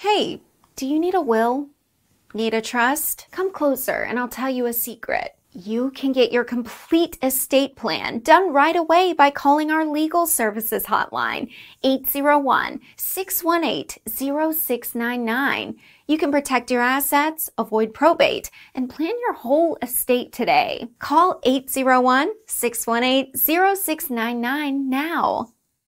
Hey, do you need a will? Need a trust? Come closer and I'll tell you a secret. You can get your complete estate plan done right away by calling our legal services hotline, 801-618-0699. You can protect your assets, avoid probate, and plan your whole estate today. Call 801-618-0699 now.